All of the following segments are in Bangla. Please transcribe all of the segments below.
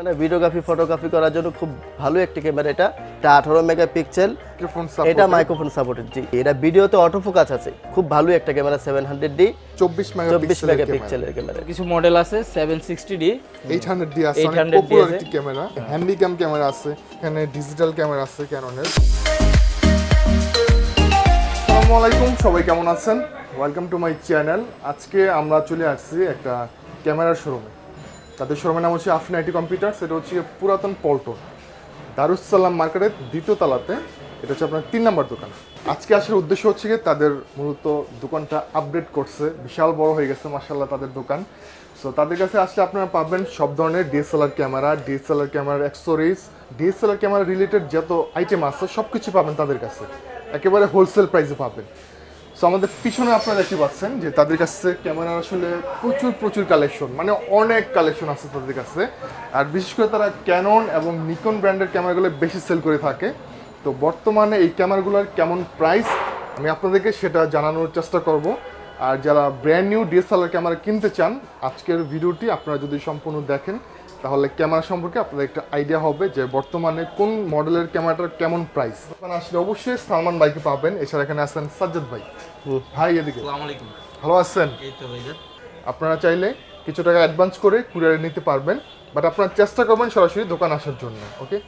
মানে ভিডিওগ্রাফি ফটোগ্রাফি করার জন্য খুব ভালো একটি ক্যামেরা এটা। এটা আঠারো মেগা পিক্সেল মাইক্রোফোন এটা মাইক্রোফোন সাপোর্টেড জি। এটা ভিডিওতে অটো ফোকাস আছে। খুব ভালো একটা ক্যামেরা সেভেন হান্ড্রেড ডি চব্বিশ চব্বিশ মেগা পিক্সেলের ক্যামেরা কিছু মডেল আছে seven sixty D eight hundred D আছে অনেক 800D পপুলার আছে। একটি ক্যামেরা হ্যান্ডিক্যাম ক্যামেরা আছে এখানে ডিজিটাল ক্যামেরা আছে ক্যাননের আসসালামু আলাইকুম সবাই কেমন আছেন? ওয়েলকাম টু মাই চ্যানেল আজকে আমরা চলে আসছি একটা ক্যামেরার শোরুমে তাদের শোরুমের নাম হচ্ছে আফিন আইটি কম্পিউটার সেটা হচ্ছে পুরাতন পল্টন দারুসালাম মার্কেটের দ্বিতীয় তলাতে, এটা হচ্ছে আপনার তিন নম্বর দোকান। আজকে আসার উদ্দেশ্য হচ্ছে গিয়ে তাদের মূলত দোকানটা আপডেট করছে, বিশাল বড় হয়ে গেছে মার্শাল্লাহ তাদের দোকান। সো তাদের কাছে আসলে আপনারা পাবেন সব ধরনের ডিএসএলআর ক্যামেরা, ডিএসএলআর ক্যামেরার অ্যাক্সেসরিজ ডিএসএলআর ক্যামেরা রিলেটেড যত আইটেম আছে সব কিছু পাবেন তাদের কাছে। একেবারে হোলসেল প্রাইসে পাবেন। সো আমাদের পিছনে আপনারা দেখতে পাচ্ছেন যে তাদের কাছে ক্যামেরা আসলে প্রচুর প্রচুর কালেকশন মানে অনেক কালেকশন আছে তাদের কাছে। আর বিশেষ করে তারা ক্যানন এবং নিকন ব্র্যান্ডের ক্যামেরাগুলো বেশি সেল করে থাকে। তো বর্তমানে এই ক্যামেরাগুলোর কেমন প্রাইস আমি আপনাদেরকে সেটা জানানোর চেষ্টা করব। আর যারা ব্র্যান্ড নিউ ডিএসএলআর ক্যামেরা কিনতে চান, আজকের ভিডিওটি আপনারা যদি সম্পূর্ণ দেখেন তাহলে ক্যামেরা সম্পর্কে আপনাদের একটা আইডিয়া হবে যে বর্তমানে কোন মডেলের ক্যামেরাটার কেমন প্রাইস ওখানে আসলে অবশ্যই সালমান ভাইকে পাবেন এছাড়া এখানে আছেন সাজ্জাদ ভাই। ভাই এদিকে। ভালো আছেন? এই তো ভাইজান। আপনারা চাইলে কিছু টাকা অ্যাডভান্স করে কুরিয়ারে নিতে পারবেন বাট আপনারা চেষ্টা করবেন সরাসরি দোকান আসার জন্য ওকে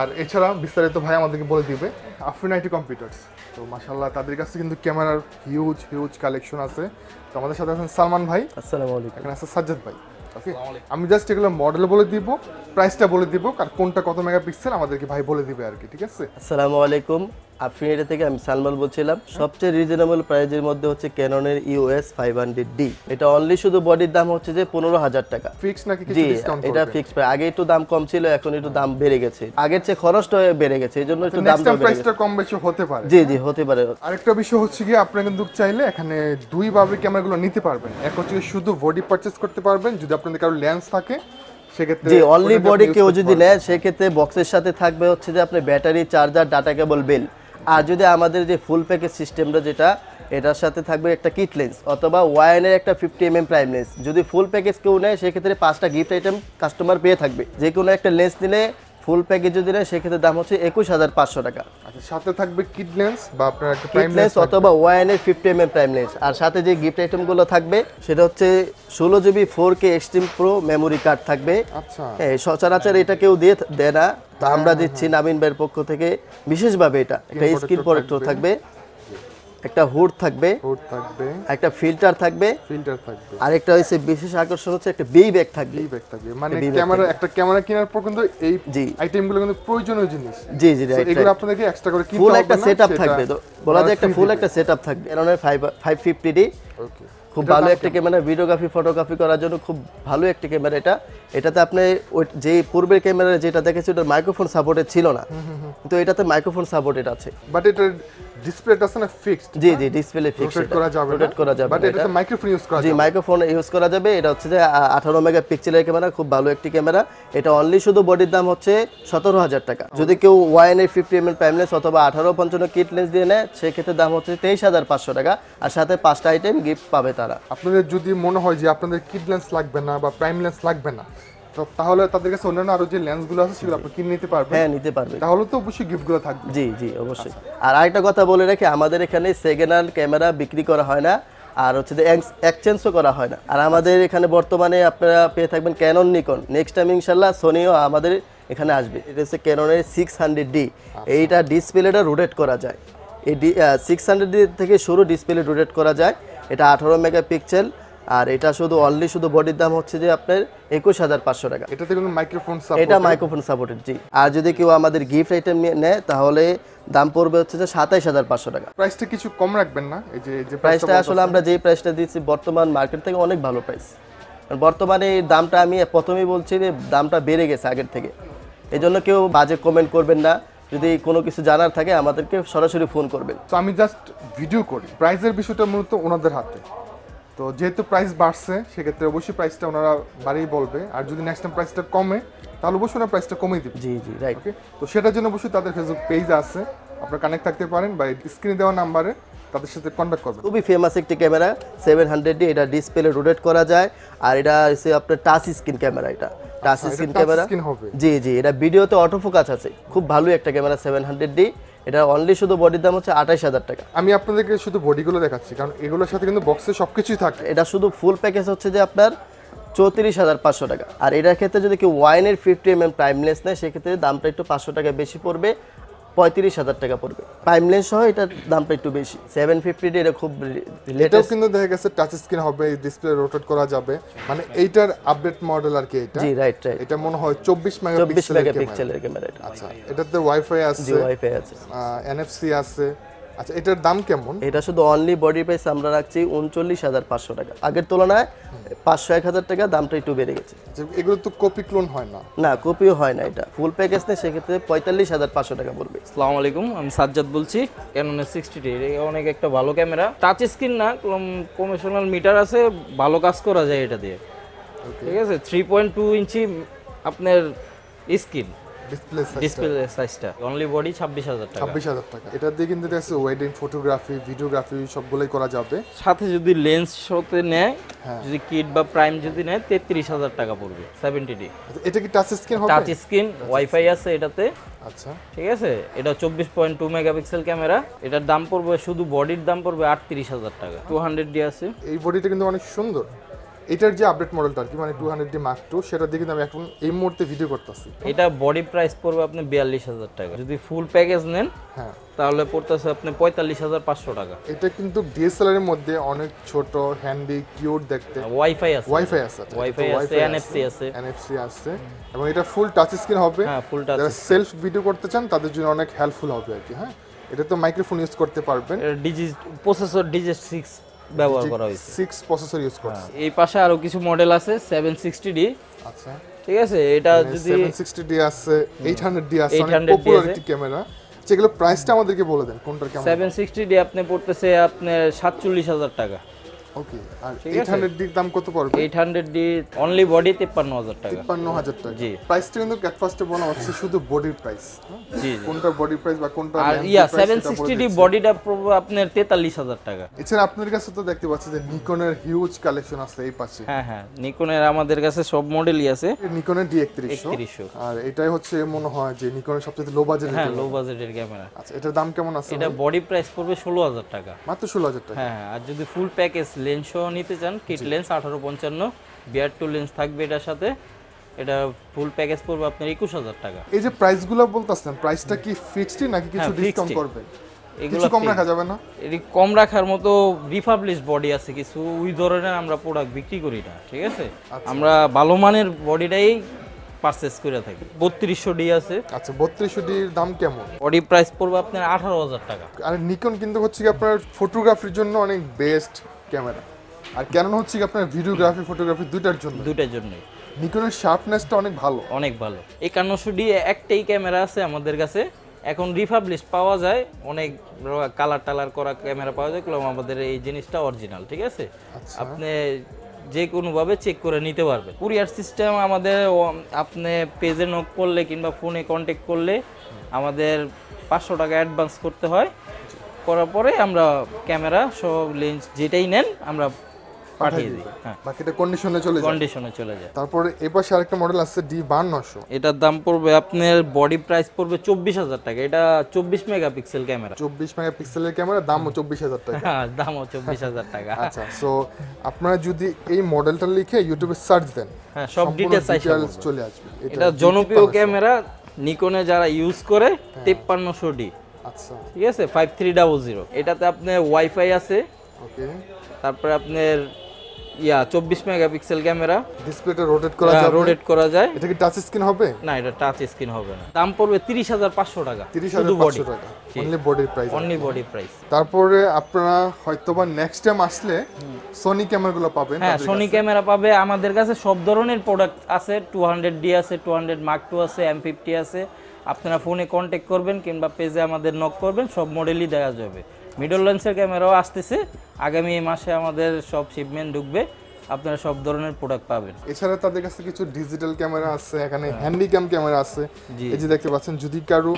আর এছাড়া বিস্তারিত ভাই আমাদেরকে বলে দিবে আফরিন আইটি কম্পিউটার্স তো মাসাল্লাহ তাদের কাছে কিন্তু ক্যামেরার হিউজ হিউজ কালেকশন আছে। তো আমাদের সাথে আছেন সালমান ভাই। আসসালামু আলাইকুম। এখানে আছে সাজ্জাদ ভাই। আমি জাস্ট এগুলো মডেল বলে দিব প্রাইসটা বলে দিব আর কোনটা কত মেগাপিক্সেল আমাদেরকে ভাই বলে দিবে আর কি ঠিক আছে? আসসালামু আলাইকুম। আফরিনেটা থেকে আমি সালমান বলছিলাম সবচেয়ে রিজনেবল প্রাইজের মধ্যে হচ্ছে ক্যাননের ইউএস ফাইভ হান্ড্রেড ডি এটা অনলি শুধু বডির দাম হচ্ছে যে পনেরো হাজার টাকা। ফিক্স নাকি জি এটা ফিক্স প্রাইস আগে একটু দাম কম ছিল এখন একটু দাম বেড়ে গেছে। আগের চেয়ে খরচটা বেড়ে গেছে এই জন্য একটু দাম প্রাইসটা কম বেশি হতে পারে। জি জি হতে পারে। আরেকটা বিষয় হচ্ছে কি আপনারা কিন্তু চাইলে এখানে দুই ভাবে ক্যামেরাগুলো নিতে পারবেন। এক হচ্ছে শুধু বডি পারচেজ করতে পারবেন যদি আপনাদের কারও লেন্স থাকে সেক্ষেত্রে জি অনলি বডি কেউ যদি। নেয় সেক্ষেত্রে বক্সের সাথে থাকবে হচ্ছে যে আপনার battery charger data cable bill আর যদি আমাদের যে ফুল প্যাকেজ সিস্টেমটা যেটা, এটার সাথে থাকবে একটা কিট লেন্স অথবা ওয়াইনের একটা fifty M M prime lens যদি ফুল প্যাকেজ কেউ নেয়, সেক্ষেত্রে পাঁচটা গিফট আইটেম কাস্টমার পেয়ে থাকবে। যে কোনো একটা লেন্স নিলে ফুল প্যাকেজ যদি নেয় সেক্ষেত্রে দাম হচ্ছে একুশ হাজার পাঁচশো টাকা। আচ্ছা সাথে থাকবে কিডলেন্স বা আপনার একটা কিট প্রাইম লেন্স অথবা ওয়াইনের fifty M M prime lens আর সাথে যে গিফট আইটেমগুলো থাকবে সেটা হচ্ছে ষোলো GB four K extreme pro memory card থাকবে। আচ্ছা। হ্যাঁ সচরাচর এটা কেউ দিয়ে দেয় না। তা আমরা দিচ্ছি নামিন ভাইয়ের পক্ষ থেকে বিশেষভাবে এটা। একটা স্ক্রিন প্রোটেক্টর থাকবে। একটা হুড থাকবে কোড থাকবে। একটা ফিল্টার থাকবে ফিল্টার থাকবে। আর একটা হচ্ছে বিশেষ আকর্ষণ হচ্ছে একটা বি ব্যাগ থাকবে। এই ব্যাগ থাকবে মানে ক্যামেরা একটা ক্যামেরা কেনার পর কিন্তু এই জি। আইটেমগুলো কিন্তু প্রয়োজনীয় জিনিস। জি জি রাইট এগুলো আপনাদেরকে এক্সট্রা করে কিনতে হবে ফুল একটা না, সেট সেটা থাকবে তো। বলা যায় একটা ফুল একটা সেট থাকবে। এরনের five five fifty D okay খুব ভালো একটা ক্যামেরা ভিডিওগ্রাফি ফটোগ্রাফি করার জন্য খুব ভালো একটা ক্যামেরা এটা। এটাতে আপনি ওই যে পূর্বের ক্যামেরা যেটা দেখেছি ওটা মাইক্রোফোন সাপোর্টেড ছিল না। কিন্তু এটাতে মাইক্রোফোন সাপোর্টেড আছে। বাট এটা ডিসপ্লেটা আছে না ফিক্সড জি জি ডিসপ্লে ফিক্স রোটেট করা যাবে রোটেট করা যাবে বাট এটাতে। মাইক্রোফোন ইউজ করা জি মাইক্রোফোন ইউজ করা যাবে। এটা হচ্ছে যে আঠারো মেগা পিক্সেলের ক্যামেরা খুব ভালো একটি ক্যামেরা। এটা অনলি শুধু বডির দাম হচ্ছে সতেরো হাজার টাকা। যদি কেউ ওয়াইন এর ফিফটি প্রাইম লেন্স অথবা আঠারো পঞ্চান্ন কিট লেন্স দিয়ে নেয় সেক্ষেত্রে দাম হচ্ছে তেইশ হাজার পাঁচশো টাকা। আর সাথে পাঁচটা আইটেম গিফট পাবে তারা। আপনাদের যদি মনে হয় যে আপনাদের কিড লেন্স লাগবে না বা প্রাইম লেন্স লাগবে না তাহলে তাদের কাছে অন্যান্য আরও যে লেন্সগুলো আছে সেগুলো আপনি কিনে নিতে পারবেন। হ্যাঁ নিতে পারবে। তাহলে তো অবশ্যই গিফটগুলো থাকবে। জি জি অবশ্যই। আর আরেকটা কথা বলে রাখি আমাদের এখানে সেকেন্ড হ্যান্ড ক্যামেরা বিক্রি করা হয় না আর হচ্ছে যে এক্সচেঞ্জও করা হয় না। আর আমাদের এখানে বর্তমানে আপনারা পেয়ে থাকবেন ক্যানন নিকন নেক্সট টাইম ইনশাল্লাহ সোনিও আমাদের এখানে আসবে। এটা হচ্ছে ক্যাননের সিক্স হান্ড্রেড ডি এইটা ডিসপ্লেটা রোটেট করা যায়। এই ডি সিক্স হান্ড্রেড ডি থেকে শুরু ডিসপ্লে রোটেট করা যায়। এটা আঠারো মেগা পিক্সেল আর এটা শুধু অনলি শুধু বডির দাম হচ্ছে যে আপনার একুশ হাজার পাঁচশো টাকা। এটাতে মাইক্রোফোন এটা মাইক্রোফোন সাপোর্টেড জি। আর যদি কেউ আমাদের গিফট আইটেম নেয় তাহলে দাম পড়বে হচ্ছে যে সাতাইশ হাজার পাঁচশো টাকা। প্রাইসটা কিছু কম রাখবেন না? এই যে যে প্রাইসটা আসলে আমরা যেই প্রাইসটা দিচ্ছি বর্তমান মার্কেট থেকে অনেক ভালো প্রাইস বর্তমানে এই দামটা আমি প্রথমেই বলছি যে দামটা বেড়ে গেছে আগের থেকে। এই জন্য কেউ বাজে কমেন্ট করবেন না। যদি কোনো কিছু জানার থাকে আমাদেরকে সরাসরি ফোন করবেন। তো আমি জাস্ট ভিডিও করি। প্রাইসের বিষয়টা মূলত ওনাদের হাতে। তো যেহেতু প্রাইস বাড়ছে সেক্ষেত্রে অবশ্যই প্রাইসটা ওনারা বাড়িয়ে বলবে। আর যদি নেক্সট টাইম প্রাইসটা কমে তাহলে অবশ্যই ওনারা প্রাইসটা কমিয়ে দিবে। জি জি রাইট ওকে তো সেটার জন্য অবশ্যই তাদের ফেসবুক পেজ আছে। আপনারা কানেক্ট থাকতে পারেন বা স্ক্রিনে দেওয়া নাম্বারে তাদের সাথে কন্ট্যাক্ট করবেন। খুবই ফেমাস একটি ক্যামেরা সেভেন হান্ড্রেড এটা ডিসপ্লে রোটেট করা যায়। আর এটা হচ্ছে আপনার টাচ স্ক্রিন ক্যামেরা এটা। টাচ স্ক্রিন ক্যামেরা জি জি এটা ভিডিওতে অটো ফোকাস আছে। খুব ভালো একটা ক্যামেরা সেভেন হান্ড্রেড ডি এটা অনলি শুধু বডির দাম হচ্ছে আঠাশ হাজার টাকা। আমি আপনাদেরকে শুধু বডিগুলো দেখাচ্ছি কারণ এগুলোর সাথে কিন্তু বক্সে সব কিছুই থাকে। এটা শুধু ফুল প্যাকেজ হচ্ছে যে আপনার চৌত্রিশ হাজার পাঁচশো টাকা। আর এটার ক্ষেত্রে যদি কেউ ওয়াইনের fifty M M prime lens নেয় সেক্ষেত্রে দামটা একটু পাঁচশো টাকা বেশি পড়বে। পঁয়ত্রিশ হাজার টাকা পড়বে। প্রাইমলেস সহ এটার দামটা একটু বেশি। সেভেন ফিফটি এটা খুব এটাও লেটেস্ট কিন্তু দেখা গেছে টাচ স্ক্রিন হবে ডিসপ্লে রোটেট করা যাবে। মানে এইটার আপডেট মডেল আর কি এটা। জি রাইট রাইট এটা মনে হয় চব্বিশ মেগাপিক্সেলের ক্যামেরা এটা। আচ্ছা এটাতে ওয়াইফাই আছে। জি ওয়াইফাই আছে। এনএফসি আছে। আচ্ছা এটার দাম কেমন? এটা শুধু অনলি বডি প্রাইস আমরা রাখছি উনচল্লিশ হাজার পাঁচশো টাকা। আগের তুলনায় পাঁচশো এক হাজার টাকা দামটা একটু বেড়ে গেছে। যে এগুলো তো কপি ক্লোন হয় না। না কপিও হয় না এটা। ফুল প্যাকেজ নেই সেক্ষেত্রে পঁয়তাল্লিশ হাজার পাঁচশো টাকা পড়বে। আসসালামু আলাইকুম আমি সাজ্জাদ বলছি ক্যাননের সিক্সটি ডি অনেক একটা ভালো ক্যামেরা। টাচ স্ক্রিন না কমিশনাল মিটার আছে ভালো কাজ করা যায় এটা দিয়ে। ঠিক আছে? থ্রি পয়েন্ট টু ইঞ্চি আপনার স্ক্রিন ডিসপ্লে ডিসপ্লে সাইজটা অনলি বডি ছাব্বিশ হাজার টাকা। ছাব্বিশ হাজার টাকা। এটা দিয়ে কিন্তু দেখা ওয়েডিং ফটোগ্রাফি ভিডিওগ্রাফি সবগুলোই করা যাবে। সাথে যদি লেন্স শোতে নেয় হ্যাঁ। যদি কিট বা প্রাইম যদি নেয় তেত্রিশ হাজার টাকা পড়বে সেভেন্টি ডি আচ্ছা, এটা কি টাচ স্ক্রিন হবে? টাচ স্ক্রিন ওয়াইফাই আছে এটাতে। আচ্ছা। ঠিক আছে? এটা চব্বিশ পয়েন্ট টু মেগাপিক্সেল ক্যামেরা। এটার দাম পড়বে শুধু বডির দাম পড়বে আটত্রিশ হাজার টাকা। টু হান্ড্রেড ডি আছে। এই বডিটা কিন্তু অনেক সুন্দর। এটার যে আপডেট মডেলটা আর কি? মানে two hundred D mark two সেটা দিয়ে কিন্তু আমি এখন এই মুহূর্তে ভিডিও করতেছি। এটা বডি প্রাইস পড়বে আপনি বিয়াল্লিশ হাজার টাকা। যদি ফুল প্যাকেজ নেন হ্যাঁ। তাহলে পড়তেছে আপনি পঁয়তাল্লিশ হাজার পাঁচশো টাকা। এটা কিন্তু ডিএসএলআর এর মধ্যে অনেক ছোট হ্যান্ডি কিউট দেখতে। ওয়াইফাই আছে। ওয়াইফাই আছে Wi-Fi আছে, NFC আছে। এনএফসি আছে। এবং এটা ফুল টাচ স্ক্রিন হবে। হ্যাঁ ফুল টাচ যারা সেলফ ভিডিও করতে চান তাদের জন্য অনেক হেল্পফুল হবে আর কি হ্যাঁ। এটা তো মাইক্রোফোন ইউজ করতে পারবেন। ডিজি প্রসেসর ডিজি সিক্স ব্যবহার করা হয়েছে। 6 প্রসেসর ইউজ করছে। এই পাশে আরও কিছু মডেল আছে সেভেন সিক্সটি ডি আচ্ছা। ঠিক আছে? এটা যদি সেভেন সিক্সটি ডি আছে এইট হান্ড্রেড ডি আছে অনেক 800D পপুলার। একটি ক্যামেরা যেগুলো প্রাইসটা আমাদেরকে বলে দেন কোনটার কেমন সেভেন সিক্সটি ডি আপনি পড়তেছে আপনার সাতচল্লিশ হাজার টাকা। ওকে আর ঠিক এইট আছে। হান্ড্রেড ডির দাম কত পড়বে? Eight hundred D only body তেপ্পান্ন হাজার টাকা। তিপ্পান্ন হাজার টাকা। জি। প্রাইসটা কিন্তু ক্যাট ফার্স্টে বলা হচ্ছে শুধু বডির প্রাইস জি জি। কোনটা বডি প্রাইস বা কোনটা আর ইয়া price সেভেন সেটা বলে সিক্সটি ডি বডিটা আপনার তেতাল্লিশ হাজার টাকা। এছাড়া আপনাদের কাছে তো দেখতে পাচ্ছি যে নিকনের হিউজ কালেকশন আছে এই পাশে। হ্যাঁ হ্যাঁ। নিকনের আমাদের কাছে সব মডেলই আছে। নিকনের ডি আর এটাই হচ্ছে মনে হয় যে নিকনের সবচেয়ে লো বাজেট হ্যাঁ লো বাজেটের ক্যামেরা আচ্ছা এটার দাম কেমন আছে এটা বডি প্রাইস পড়বে ষোলো হাজার টাকা। মাত্র ষোলো হাজার টাকা। হ্যাঁ হ্যাঁ, আর যদি ফুল প্যাকেজ লেন্স সহ নিতে চান কিট লেন্স আঠারো পঞ্চান্ন বিয়ার টু লেন্স থাকবে এটার সাথে। এটা ফুল প্যাকেজ পড়বে আপনার একুশ হাজার টাকা। এই যে প্রাইসগুলো বলতেছেন প্রাইসটা কি ফিক্সড নাকি কিছু হ্যাঁ, ডিসকাউন্ট করবে? এগুলো কম রাখা যাবে না? এটি কম রাখার মতো রিপাবলিশ বডি আছে কিছু ওই ধরনের আমরা প্রোডাক্ট বিক্রি করি না ঠিক আছে? আচ্ছা। আমরা ভালো মানের বডিটাই পারচেস করে থাকি। বত্রিশশো ডি আছে। আচ্ছা বত্রিশশো ডির দাম কেমন? বডি প্রাইস পড়বে আপনার আঠারো হাজার টাকা। আর নিকন কিন্তু হচ্ছে কি আপনার ফটোগ্রাফির জন্য অনেক বেস্ট ক্যামেরা। আর ক্যানন হচ্ছে কি আপনার ভিডিওগ্রাফি ফটোগ্রাফি দুইটার জন্য। দুটার জন্যই। নিকনের শার্পনেসটা অনেক ভালো। অনেক ভালো। একান্নশো ডি একটাই ক্যামেরা আছে আমাদের কাছে। এখন রিপাবলিশ পাওয়া যায় অনেক কালার টালার করা ক্যামেরা পাওয়া যায় কিন্তু আমাদের এই জিনিসটা অরিজিনাল ঠিক আছে? আচ্ছা। আপনি যে কোনোভাবে চেক করে নিতে পারবেন। কুরিয়ার সিস্টেম আমাদের আপনি পেজে নক করলে কিংবা ফোনে কন্ট্যাক্ট করলে আমাদের পাঁচশো টাকা অ্যাডভান্স করতে হয়। করার পরে আমরা ক্যামেরা সব লেন্স যেটাই নেন আমরা পাঠিয়ে দিই। হ্যাঁ। বাকিটা কন্ডিশনে চলে যায়। কন্ডিশনে চলে যায়। তারপরে পাশে আরেকটা মডেল আছে ডি বান্নশো এটার দাম পড়বে আপনার বডি প্রাইস পড়বে চব্বিশ হাজার টাকা। এটা চব্বিশ মেগাপিক্সেল ক্যামেরা চব্বিশ মেগাপিক্সেলের ক্যামেরা দামও চব্বিশ হাজার টাকা। হ্যাঁ দামও চব্বিশ হাজার টাকা। আচ্ছা সো আপনারা যদি এই মডেলটা লিখে ইউটিউবে সার্চ দেন হ্যাঁ সব ডিটেলস ডিটেলস চলে আসবে। এটা জনপ্রিয় ক্যামেরা নিকনে যারা ইউজ করে তেপ্পান্নশো ডি আচ্ছা। ঠিক আছে ফাইভ থ্রি ডাবল জিরো এটাতে আপনার ওয়াইফাই আছে। ওকে। তারপরে আপনার ইয়া চব্বিশ মেগাপিক্সেল ক্যামেরা। ডিসপ্লেটা রোটেট করা যাবে। রোটেট করা যায়। এটা কি টাচ স্ক্রিন হবে? না এটা টাচ স্ক্রিন হবে না। দাম পড়বে তিরিশ হাজার পাঁচশো টাকা। তিরিশ শুধু হাজার বডি পাঁচশো টাকা। অনলি বডির প্রাইস অনলি বডি প্রাইস তারপরে আপনারা হয়তোবা নেক্সট টাইম আসলে সোনি ক্যামেরাগুলো পাবেন হ্যাঁ সোনি। ক্যামেরা পাবে। আমাদের কাছে সব ধরনের প্রোডাক্ট আছে। টু হান্ড্রেড ডি আছে টু হান্ড্রেড মার্ক টু আছে এম ফিফটি আছে। আপনারা ফোনে কন্ট্যাক্ট করবেন কিংবা পেজে আমাদের নক করবেন সব মডেলই দেওয়া যাবে। মিডল লেন্সের ক্যামেরাও আসতেছে। আগামী মাসে আমাদের সব শিপমেন্ট ঢুকবে। আপনারা সব ধরনের প্রোডাক্ট পাবেন। এছাড়া তাদের কাছে কিছু ডিজিটাল ক্যামেরা আছে এখানে হ্যান্ডিক্যাম ক্যামেরা আছে। এই যে দেখতে পাচ্ছেন যদি কারও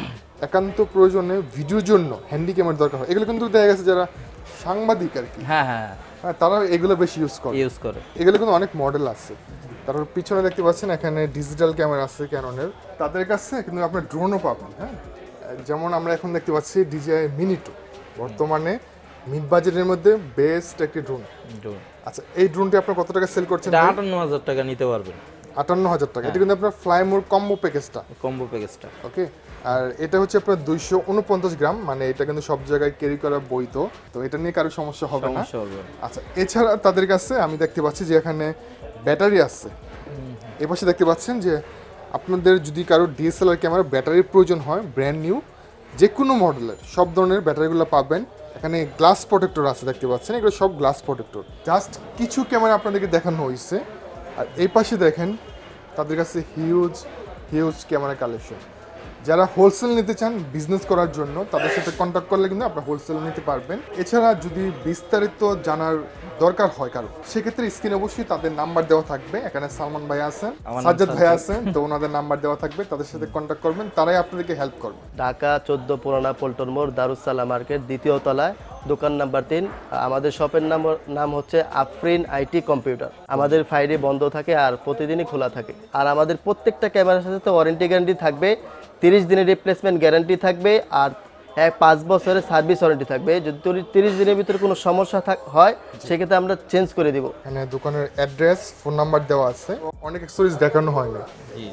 একান্ত প্রয়োজনে ভিডিওর জন্য হ্যান্ডিক্যামের দরকার হয় এগুলো কিন্তু দেখা গেছে যারা সাংবাদিক আর কি। হ্যাঁ হ্যাঁ। হ্যাঁ তারা এগুলো বেশি ইউজ করে। ইউজ করে। এগুলো কিন্তু অনেক মডেল আছে। তারপর পিছনে দেখতে পাচ্ছেন এখানে ডিজিটাল ক্যামেরা আছে ক্যাননের তাদের কাছে কিন্তু আপনার ড্রোনও পাবেন হ্যাঁ? যেমন আমরা এখন দেখতে পাচ্ছি ডিজিআই মিনি টু বর্তমানে মিড বাজেটের মধ্যে বেস্ট একটি ড্রোন ড্রোন আচ্ছা এই ড্রোনটি আপনার কত টাকা সেল করছেন আটান্ন হাজার টাকা নিতে পারবেন। আটান্ন হাজার টাকা। এটা কিন্তু আপনার ফ্লাইমোর কম্বো প্যাকেজটা কম্বো প্যাকেজটা ওকে? আর এটা হচ্ছে আপনার দুইশো উনপঞ্চাশ গ্রাম মানে এটা কিন্তু সব জায়গায় ক্যারি করা বইতো তো। এটা নিয়ে কারও সমস্যা হবে না। আচ্ছা এছাড়া তাদের কাছে আমি দেখতে পাচ্ছি যে এখানে ব্যাটারি আছে। এপাশে পাশে দেখতে পাচ্ছেন যে আপনাদের যদি কারও ডিএসএলআর ক্যামেরা ব্যাটারির প্রয়োজন হয় ব্র্যান্ড নিউ যে কোনো মডেলের, সব ধরনের ব্যাটারিগুলো পাবেন। এখানে গ্লাস প্রোটেক্টর আছে দেখতে পাচ্ছেন, এগুলো সব গ্লাস প্রোটেক্টর জাস্ট কিছু ক্যামেরা আপনাদেরকে দেখানো হয়েছে। আর এই পাশে দেখেন, তাদের কাছে হিউজ হিউজ ক্যামেরা কালেকশন যারা হোলসেল নিতে চান বিজনেস করার জন্য তাদের সাথে কন্ট্যাক্ট করলে কিন্তু আপনারা হোলসেল নিতে পারবেন। এছাড়া যদি বিস্তারিত জানার দরকার হয় কারও সেক্ষেত্রে স্ক্রিনে অবশ্যই তাদের নাম্বার দেওয়া থাকবে। এখানে সালমান ভাই আছেন সাজ্জাদ ভাই আছেন তো ওনাদের নাম্বার দেওয়া থাকবে তাদের সাথে কন্ট্যাক্ট করবেন তারাই আপনাদেরকে হেল্প করবে। ঢাকা চোদ্দ পুরানা পল্টন মোড় দারুসালা মার্কেট দ্বিতীয় তলায়। দোকান নাম্বার তিন। আমাদের শপের নাম নাম হচ্ছে আফরিন আইটি কম্পিউটার। আমাদের ফ্রাইডে বন্ধ থাকে আর প্রতিদিনই খোলা থাকে। আর আমাদের প্রত্যেকটা ক্যামেরার সাথে তো ওয়ারেন্টি গ্যারান্টি থাকবে তিরিশ দিনের রিপ্লেসমেন্ট গ্যারান্টি থাকবে আর এক পাঁচ বছরের সার্ভিস ওয়ারেন্টি থাকবে। যদি তিরিশ দিনের ভিতরে কোনো সমস্যা থাক- হয় সেক্ষেত্রে আমরা চেঞ্জ করে দিব। এখানে দোকানের অ্যাড্রেস ফোন নাম্বার দেওয়া আছে। অনেক এক্সেসরিজ দেখানো হয় না।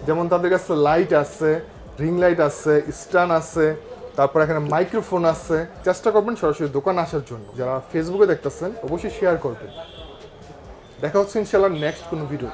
যেমন তাদের কাছে লাইট আছে রিং লাইট আছে স্ট্যান্ড আছে তারপর এখানে মাইক্রোফোন আছে। চেষ্টা করবেন সরাসরি দোকান আসার জন্য। যারা ফেসবুকে দেখতেছেন, অবশ্যই শেয়ার করবেন। দেখা হচ্ছে ইনশাল্লাহ নেক্সট কোনো ভিডিও